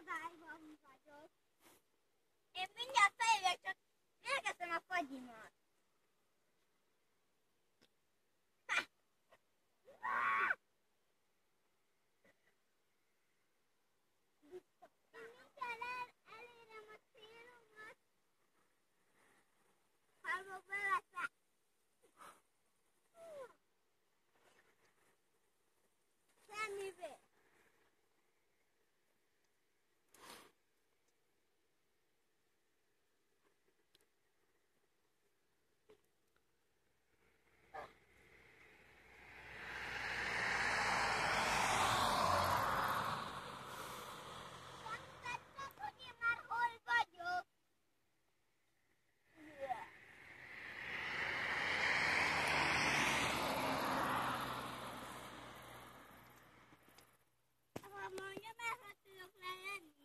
Kadályban vagyok. Én mindjárt feljövök, csak megeszem a fagyimat. Vamos, bebé.